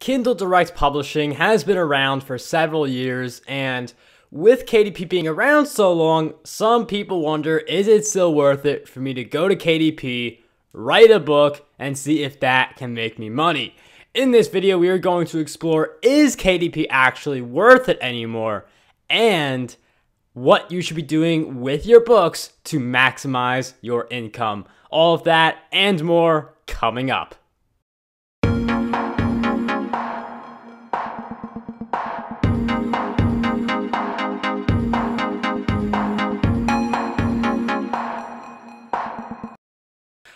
Kindle Direct Publishing has been around for several years, and with KDP being around so long, some people wonder is it still worth it for me to go to KDP, write a book, and see if that can make me money? In this video, we are going to explore is KDP actually worth it anymore, and what you should be doing with your books to maximize your income. All of that and more coming up.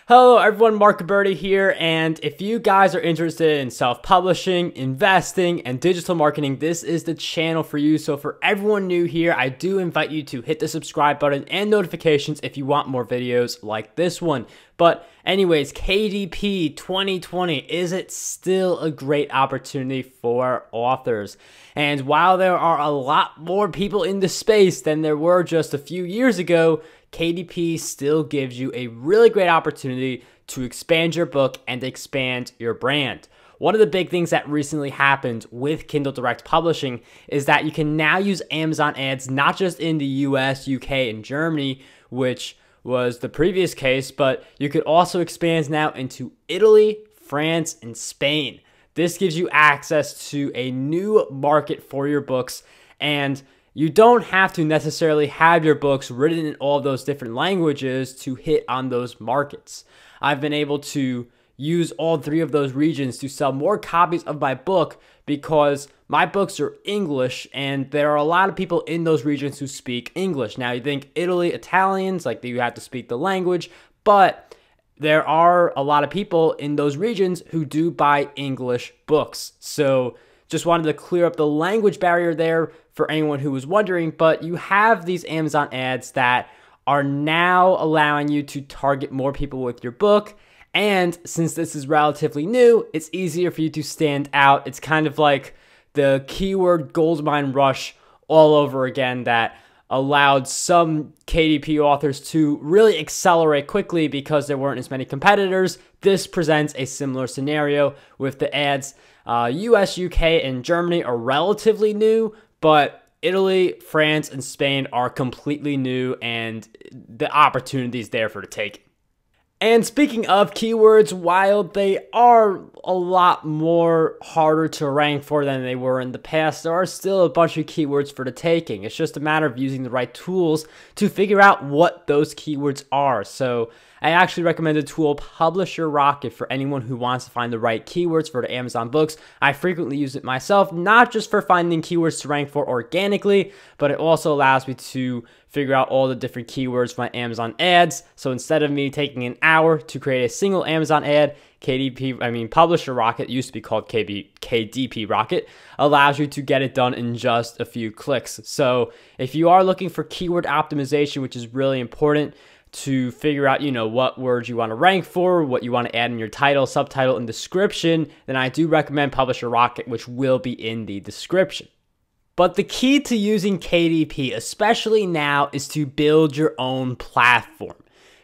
Hello everyone, Marc Guberti here, and if you guys are interested in self-publishing, investing, and digital marketing, this is the channel for you. So for everyone new here, I do invite you to hit the subscribe button and notifications if you want more videos like this one. But anyways, KDP 2020, is it still a great opportunity for authors? And while there are a lot more people in the space than there were just a few years ago, KDP still gives you a really great opportunity to expand your book and expand your brand. One of the big things that recently happened with Kindle Direct Publishing is that you can now use Amazon ads not just in the US, UK, and Germany, which was the previous case, but you could also expand now into Italy, France, and Spain. This gives you access to a new market for your books and you don't have to necessarily have your books written in all those different languages to hit on those markets. I've been able to use all three of those regions to sell more copies of my book because my books are English and there are a lot of people in those regions who speak English. Now, you think Italy, Italians, like you have to speak the language, but there are a lot of people in those regions who do buy English books. So, just wanted to clear up the language barrier there for anyone who was wondering, but you have these Amazon ads that are now allowing you to target more people with your book. And since this is relatively new, it's easier for you to stand out. It's kind of like the keyword goldmine rush all over again that allowed some KDP authors to really accelerate quickly because there weren't as many competitors. This presents a similar scenario with the ads. Uh, US, UK, and Germany are relatively new, but Italy, France, and Spain are completely new, and the opportunity is there for the taking. And speaking of keywords, while they are a lot more harder to rank for than they were in the past, there are still a bunch of keywords for the taking. It's just a matter of using the right tools to figure out what those keywords are. So I actually recommend the tool Publisher Rocket for anyone who wants to find the right keywords for the Amazon books. I frequently use it myself, not just for finding keywords to rank for organically, but it also allows me to figure out all the different keywords for my Amazon ads. So instead of me taking an hour to create a single Amazon ad, KDP, I mean, Publisher Rocket used to be called KB, KDP Rocket, allows you to get it done in just a few clicks. So if you are looking for keyword optimization, which is really important, to figure out, you know, what words you want to rank for, what you want to add in your title, subtitle, and description, then I do recommend Publisher Rocket, which will be in the description. But the key to using KDP, especially now, is to build your own platform.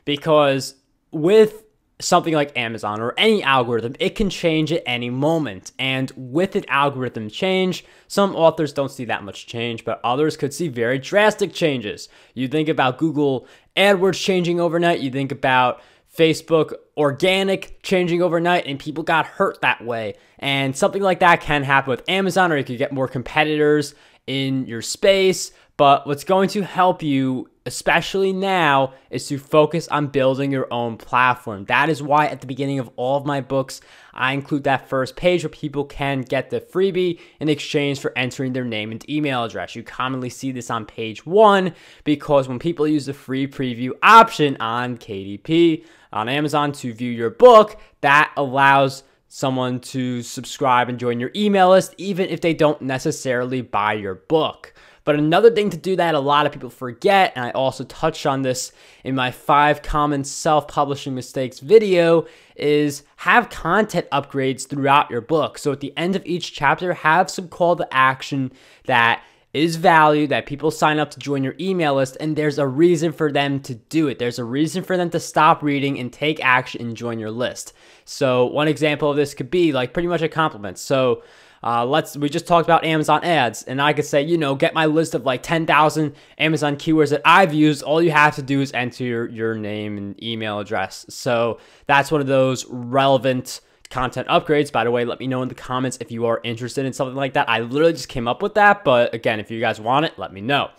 Because with something like Amazon or any algorithm, it can change at any moment. And with an algorithm change, some authors don't see that much change, but others could see very drastic changes. You think about Google AdWords changing overnight, you think about Facebook organic changing overnight, and people got hurt that way. And something like that can happen with Amazon, or you could get more competitors in your space. But what's going to help you, especially now, is to focus on building your own platform. That is why at the beginning of all of my books, I include that first page where people can get the freebie in exchange for entering their name and email address. You commonly see this on page one because when people use the free preview option on KDP, on Amazon to view your book, that allows someone to subscribe and join your email list, even if they don't necessarily buy your book. But another thing to do that a lot of people forget, and I also touched on this in my five common self publishing mistakes video, is have content upgrades throughout your book. So at the end of each chapter, have some call to action that is value, that people sign up to join your email list, and there's a reason for them to do it. There's a reason for them to stop reading and take action and join your list. So, one example of this could be like pretty much a compliment. So, uh, let's we just talked about Amazon ads, and I could say, you know, get my list of like 10,000 Amazon keywords that I've used. All you have to do is enter your, your name and email address. So that's one of those relevant content upgrades. By the way, let me know in the comments if you are interested in something like that. I literally just came up with that, but again, if you guys want it, let me know.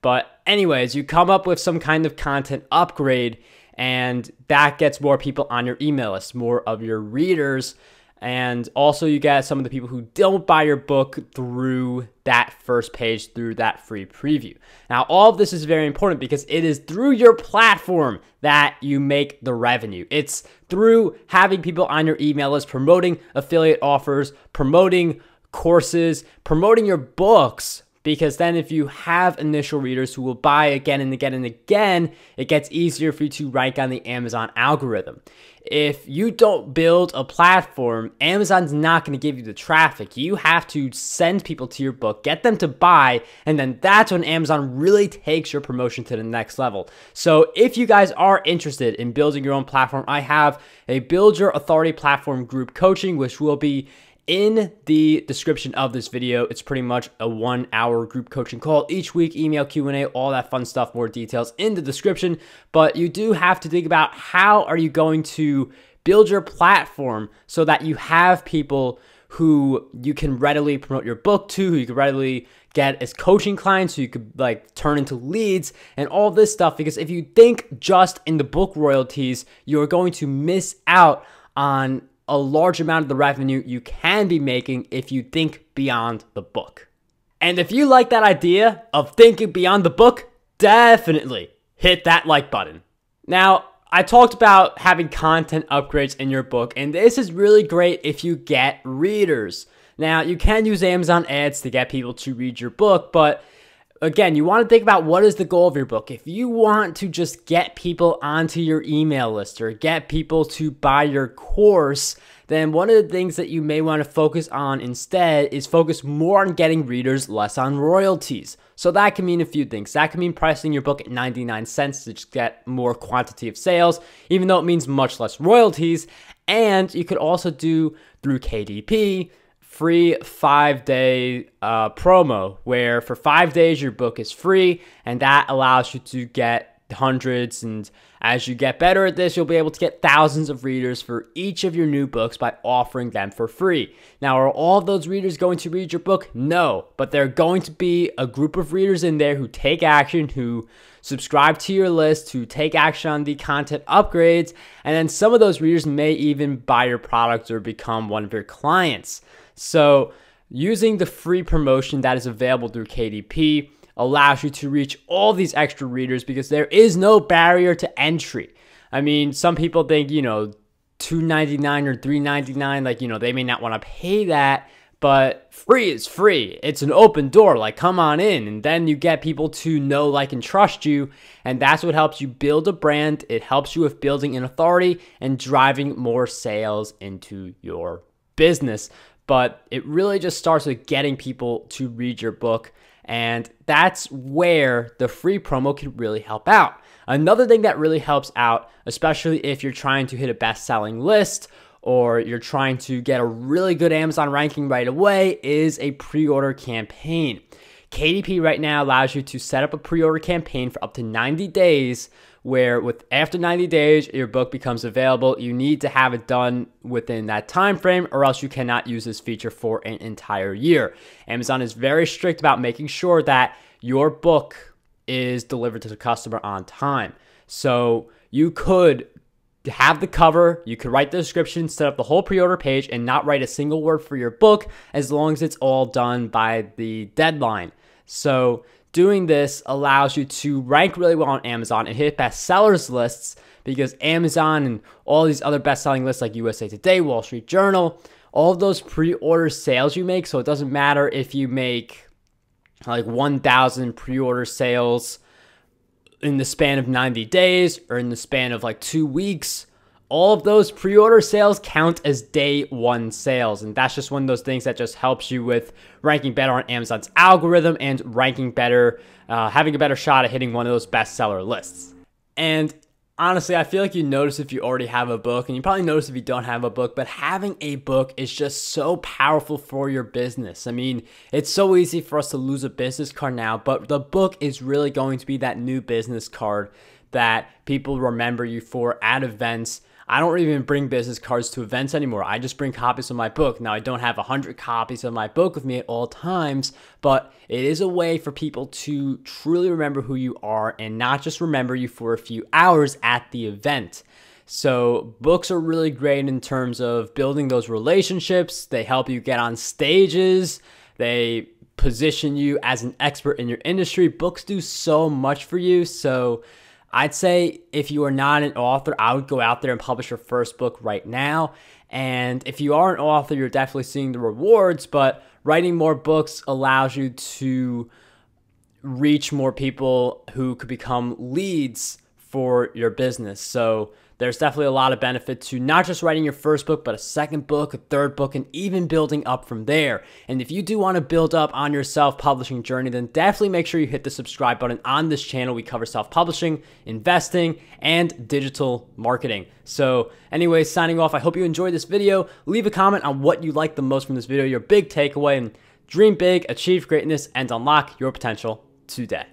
But, anyways, you come up with some kind of content upgrade, and that gets more people on your email list, more of your readers and also, you get some of the people who don't buy your book through that first page, through that free preview. Now, all of this is very important because it is through your platform that you make the revenue. It's through having people on your email list, promoting affiliate offers, promoting courses, promoting your books because then if you have initial readers who will buy again and again and again, it gets easier for you to rank on the Amazon algorithm. If you don't build a platform, Amazon's not going to give you the traffic. You have to send people to your book, get them to buy, and then that's when Amazon really takes your promotion to the next level. So if you guys are interested in building your own platform, I have a Build Your Authority Platform group coaching, which will be in the description of this video. It's pretty much a one hour group coaching call each week email q&a all that fun stuff. More details in the description. But you do have to think about how are you going to build your platform so that you have people who you can readily promote your book to who you can readily get as coaching clients who you could like turn into leads and all this stuff. Because if you think just in the book royalties you're going to miss out on a large amount of the revenue you can be making if you think beyond the book. And if you like that idea of thinking beyond the book, definitely hit that like button. Now, I talked about having content upgrades in your book, and this is really great if you get readers. Now, you can use Amazon ads to get people to read your book, but again, you want to think about what is the goal of your book. If you want to just get people onto your email list or get people to buy your course, then one of the things that you may want to focus on instead is focus more on getting readers, less on royalties. So that can mean a few things. That can mean pricing your book at 99 cents to just get more quantity of sales, even though it means much less royalties. And you could also do through KDP free five day uh, promo where for five days your book is free and that allows you to get hundreds and as you get better at this you'll be able to get thousands of readers for each of your new books by offering them for free. Now are all those readers going to read your book? No but there are going to be a group of readers in there who take action who subscribe to your list who take action on the content upgrades and then some of those readers may even buy your product or become one of your clients so, using the free promotion that is available through KDP allows you to reach all these extra readers because there is no barrier to entry. I mean, some people think, you know, 299 or 399 like, you know, they may not want to pay that, but free is free. It's an open door. Like, come on in. And then you get people to know, like, and trust you. And that's what helps you build a brand. It helps you with building an authority and driving more sales into your business but it really just starts with getting people to read your book. And that's where the free promo can really help out. Another thing that really helps out, especially if you're trying to hit a best selling list or you're trying to get a really good Amazon ranking right away, is a pre order campaign. KDP right now allows you to set up a pre order campaign for up to 90 days where with after 90 days your book becomes available. You need to have it done within that time frame or else you cannot use this feature for an entire year. Amazon is very strict about making sure that your book is delivered to the customer on time. So you could have the cover, you could write the description, set up the whole pre order page, and not write a single word for your book as long as it's all done by the deadline. So, Doing this allows you to rank really well on Amazon and hit bestsellers lists because Amazon and all these other best-selling lists like USA Today, Wall Street Journal, all of those pre-order sales you make, so it doesn't matter if you make like 1,000 pre-order sales in the span of 90 days or in the span of like two weeks, all of those pre-order sales count as day one sales. And that's just one of those things that just helps you with ranking better on Amazon's algorithm and ranking better, uh, having a better shot at hitting one of those bestseller lists. And honestly, I feel like you notice if you already have a book, and you probably notice if you don't have a book, but having a book is just so powerful for your business. I mean, it's so easy for us to lose a business card now, but the book is really going to be that new business card that people remember you for at events I don't even bring business cards to events anymore. I just bring copies of my book. Now, I don't have 100 copies of my book with me at all times, but it is a way for people to truly remember who you are and not just remember you for a few hours at the event. So, books are really great in terms of building those relationships. They help you get on stages. They position you as an expert in your industry. Books do so much for you. So, I'd say if you are not an author, I would go out there and publish your first book right now. And if you are an author, you're definitely seeing the rewards, but writing more books allows you to reach more people who could become leads for your business. So there's definitely a lot of benefit to not just writing your first book, but a second book, a third book, and even building up from there. And if you do want to build up on your self publishing journey, then definitely make sure you hit the subscribe button. On this channel, we cover self publishing, investing, and digital marketing. So, anyways, signing off. I hope you enjoyed this video. Leave a comment on what you liked the most from this video, your big takeaway, and dream big, achieve greatness, and unlock your potential today.